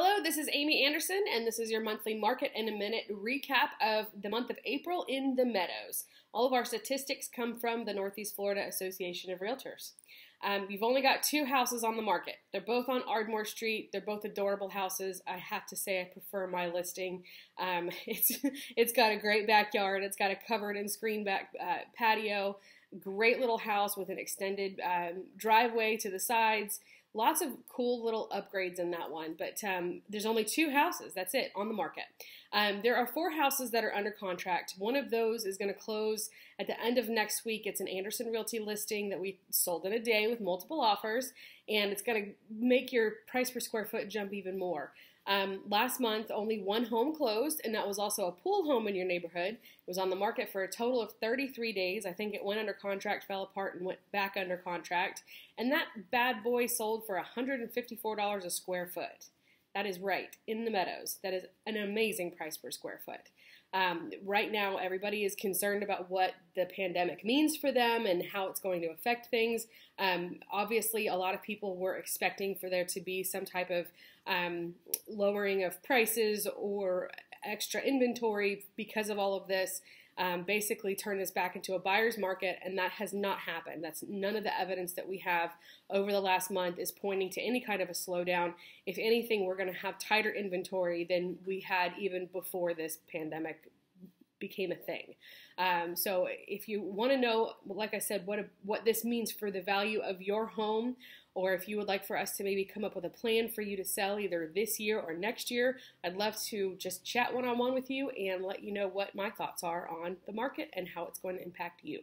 Hello, this is Amy Anderson, and this is your monthly Market in a Minute recap of the month of April in the Meadows. All of our statistics come from the Northeast Florida Association of Realtors. Um, you've only got two houses on the market. They're both on Ardmore Street. They're both adorable houses. I have to say, I prefer my listing. Um, it's it's got a great backyard. It's got a covered and screened back uh, patio. Great little house with an extended um, driveway to the sides lots of cool little upgrades in that one, but um, there's only two houses. That's it on the market. Um, there are four houses that are under contract. One of those is going to close at the end of next week. It's an Anderson Realty listing that we sold in a day with multiple offers, and it's going to make your price per square foot jump even more. Um, last month, only one home closed, and that was also a pool home in your neighborhood. It was on the market for a total of 33 days. I think it went under contract, fell apart, and went back under contract. And that bad boy sold for $154 a square foot. That is right, in the meadows. That is an amazing price per square foot. Um, right now, everybody is concerned about what the pandemic means for them and how it's going to affect things. Um, obviously, a lot of people were expecting for there to be some type of um, lowering of prices or extra inventory because of all of this. Um, basically turn this back into a buyer's market, and that has not happened. That's none of the evidence that we have over the last month is pointing to any kind of a slowdown. If anything, we're going to have tighter inventory than we had even before this pandemic became a thing. Um, so if you want to know, like I said, what a, what this means for the value of your home, or if you would like for us to maybe come up with a plan for you to sell either this year or next year, I'd love to just chat one on one with you and let you know what my thoughts are on the market and how it's going to impact you.